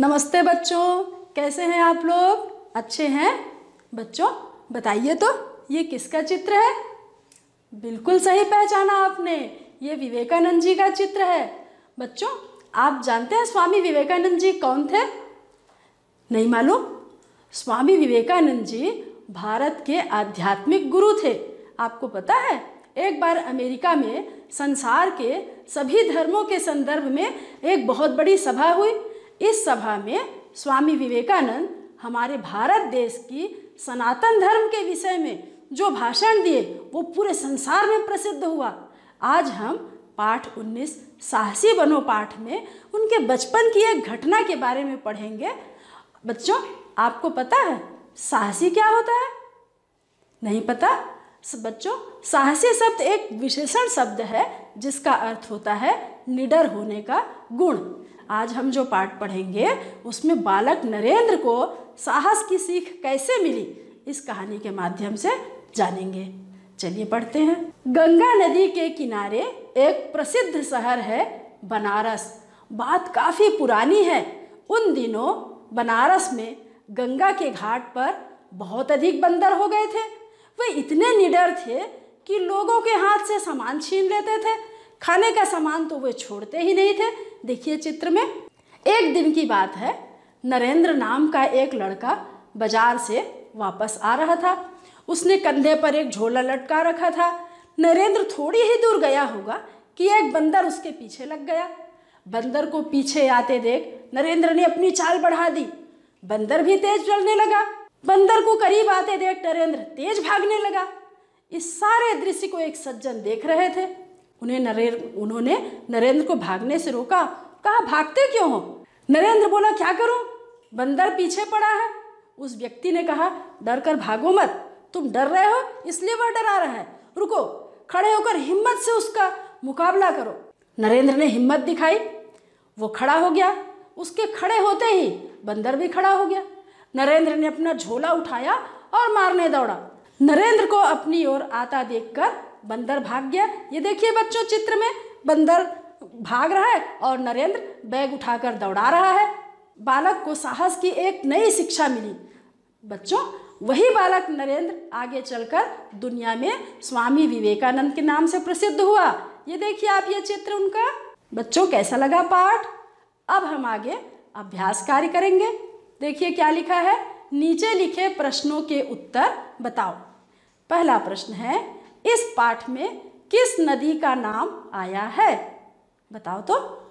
नमस्ते बच्चों, कैसे हैं आप लोग? अच्छे हैं? बच्चों, बताइए तो ये किसका चित्र है? बिल्कुल सही पहचाना आपने, ये विवेकानंद जी का चित्र है। बच्चों, आप जानते हैं स्वामी विवेकानंद जी कौन थे? नहीं मालूम? स्वामी विवेकानंद जी भारत के आध्यात्मिक गुरु थे। आपको पता है, एक बार अमेरिका में संसार के सभी धर्मों के संदर्भ में एक बहुत बड़ी सभा हुई। इस सभा में स्वामी विवेकानंद हमारे भारत देश की सनातन धर्म के विषय में जो भाषण दिए, वो पूरे संसार में प्रसिद्ध हुआ। आज हम पाठ 19 साहसी बनो पाठ में उनके बचपन की एक घटना के बारे में पढ़ेंगे। बच्चों, आपको पता है, साहसी क्या होता है? नहीं पता? बच्चों, साहसी शब्द एक विशेषण शब्द है, जिसका अर्थ होता है निडर होने का गुण। आज हम जो पाठ पढ़ेंगे, उसमें बालक नरेंद्र को साहस की सीख कैसे मिली, इस कहानी के माध्यम से जानेंगे। चलिए पढ़ते हैं। गंगा नदी के किनारे एक प्रसिद्ध शहर है बनारस। बात काफ़ी पुरानी है। उन दिनों बनारस में गंगा के घाट पर बहुत अधिक बंदर हो गए थे। वे इतने निडर थे कि लोगों के हाथ से सामान छीन लेते थे। खाने का सामान तो वे छोड़ते ही नहीं थे। देखिए चित्र में, एक दिन की बात है, नरेंद्र नाम का एक लड़का बाज़ार से वापस आ रहा था। उसने कंधे पर एक झोला लटका रखा था। नरेंद्र थोड़ी ही दूर गया होगा कि एक बंदर उसके पीछे लग गया। बंदर को पीछे आते देख नरेंद्र ने अपनी चाल बढ़ा दी। बंदर भी तेज चलने लगा। बंदर को करीब आते देख नरेंद्र तेज भागने लगा। इस सारे दृश्य को एक सज्जन देख रहे थे। उन्हें नरेंद्र उन्होंने नरेंद्र को भागने से रोका। कहा, भागते क्यों हो? नरेंद्र बोला, क्या करूँ? बंदर पीछे पड़ा है। उस व्यक्ति ने कहा डर कर भागो मत। तुम डर रहे हो, इसलिए वह डरा रहा है। रुको, खड़े होकर हिम्मत से उसका मुकाबला करो। नरेंद्र ने हिम्मत दिखाई। वो खड़ा हो गया। उसके खड़े होते ही बंदर भी खड़ा हो गया। नरेंद्र ने अपना झोला उठाया और मारने दौड़ा। नरेंद्र को अपनी ओर आता देखकर बंदर भाग गया। ये देखिए बच्चों, चित्र में बंदर भाग रहा है और नरेंद्र बैग उठाकर दौड़ा रहा है। बालक को साहस की एक नई शिक्षा मिली। बच्चों, वही बालक नरेंद्र आगे चलकर दुनिया में स्वामी विवेकानंद के नाम से प्रसिद्ध हुआ। ये देखिए आप ये चित्र उनका। बच्चों, कैसा लगा पाठ? अब हम आगे अभ्यास कार्य करेंगे। देखिए क्या लिखा है? नीचे लिखे प्रश्नों के उत्तर बताओ। पहला प्रश्न है इस पाठ में किस नदी का नाम आया है? बताओ तो।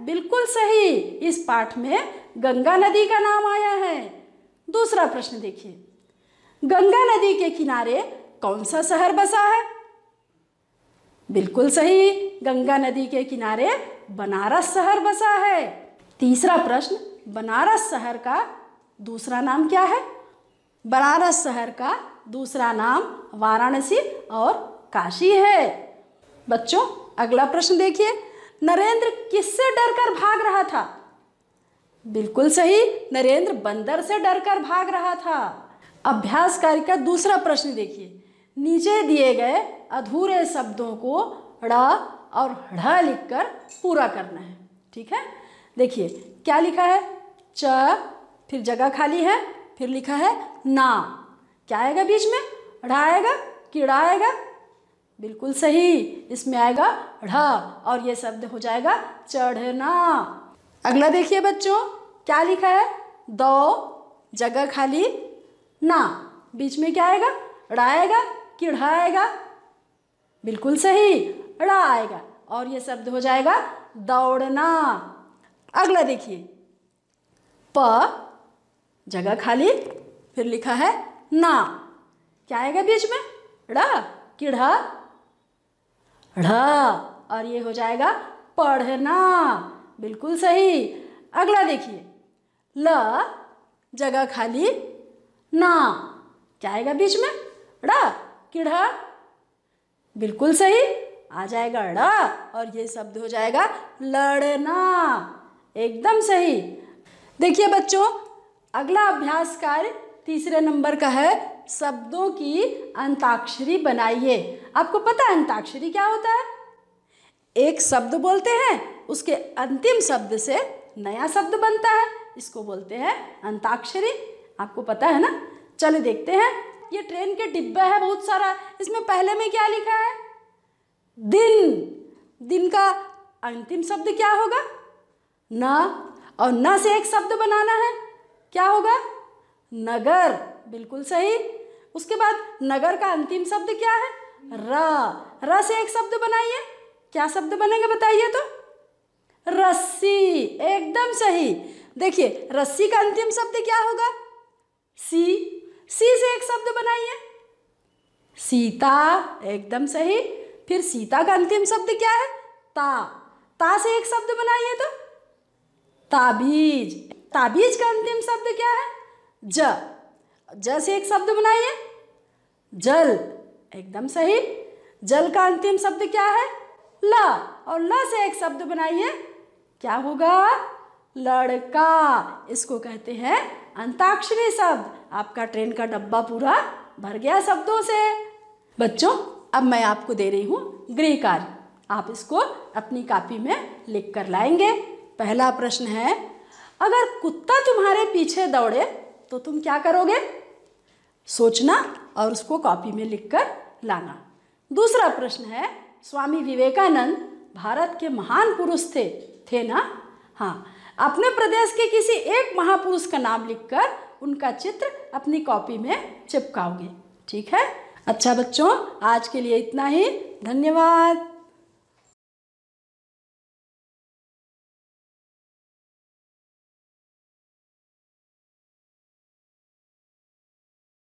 बिल्कुल सही, इस पाठ में गंगा नदी का नाम आया है। दूसरा प्रश्न देखिए। गंगा नदी के किनारे कौन सा शहर बसा है? बिल्कुल सही, गंगा नदी के किनारे बनारस शहर बसा है। तीसरा प्रश्न, बनारस शहर का दूसरा नाम क्या है? बनारस शहर का दूसरा नाम वाराणसी और काशी है। बच्चों, अगला प्रश्न देखिए। नरेंद्र किससे डरकर भाग रहा था? बिल्कुल सही, नरेंद्र बंदर से डरकर भाग रहा था। अभ्यास कार्य का दूसरा प्रश्न देखिए। नीचे दिए गए अधूरे शब्दों को ड़ और ढ़ लिखकर पूरा करना है। ठीक है? देखिए, क्या लिखा है? च, फिर जगह खाली है, फिर लिखा है ना। क्या आएगा बीच में? ढ़ आएगा कीड़ा आएगा, बिल्कुल सही, इसमें आएगा ढ़ और ये शब्द हो जाएगा चढ़ना। अगला देखिए बच्चों, क्या लिखा है? दो, जगह खाली, ना। बीच में क्या आएगा? ड़ा आएगा कि आएगा, बिल्कुल सही ड़ा आएगा और ये शब्द हो जाएगा दौड़ना। अगला देखिए, प, जगह खाली, फिर लिखा है ना। क्या आएगा बीच में? ड़ा कि ढ़ा और ये हो जाएगा पढ़ना। बिल्कुल सही। अगला देखिए। ल, जगह खाली, ना। क्या आएगा बीच में? ड़ा, किढ़ा। बिल्कुल सही। आ जाएगा ड़ा, और ये शब्द हो जाएगा लड़ना। एकदम सही। देखिए बच्चों, अगला अभ्यास कार्य तीसरे नंबर का है, शब्दों की अंताक्षरी बनाइए। आपको पता है अंताक्षरी क्या होता है? एक शब्द बोलते हैं, उसके अंतिम शब्द से नया शब्द बनता है, इसको बोलते हैं अंताक्षरी। आपको पता है ना? चलो देखते हैं। ये ट्रेन के डिब्बा है बहुत सारा, इसमें पहले में क्या लिखा है? दिन। दिन का अंतिम शब्द क्या होगा? न। और न से एक शब्द बनाना है, क्या होगा? नगर। बिल्कुल सही। उसके बाद नगर का अंतिम शब्द क्या है? र। र से एक शब्द बनाइए। क्या शब्द बनेगा बताइए तो? रस्सी। एकदम सही। देखिए, रस्सी का अंतिम शब्द क्या होगा? सी। सी से एक शब्द बनाइए। सीता। एकदम सही। फिर सीता का अंतिम शब्द क्या है? ता। ता से एक शब्द बनाइए तो? ताबीज। ताबीज का अंतिम शब्द क्या है? ज। ज से एक शब्द बनाइए। जल। एकदम सही। जल का अंतिम शब्द क्या है? ल। और ल से एक शब्द बनाइए। क्या होगा? लड़का। इसको कहते हैं अंताक्षरी शब्द। आपका ट्रेन का डब्बा पूरा भर गया शब्दों से। बच्चों, अब मैं आपको दे रही हूँ गृह कार्य। आप इसको अपनी कापी में लिख कर लाएँगे। पहला प्रश्न है, अगर कुत्ता तुम्हारे पीछे दौड़े तो तुम क्या करोगे? सोचना और उसको कॉपी में लिखकर लाना। दूसरा प्रश्न है, स्वामी विवेकानंद भारत के महान पुरुष थे थे ना? हाँ अपने प्रदेश के किसी एक महापुरुष का नाम लिखकर उनका चित्र अपनी कॉपी में चिपकाओगे। ठीक है? अच्छा बच्चों, आज के लिए इतना ही। धन्यवाद।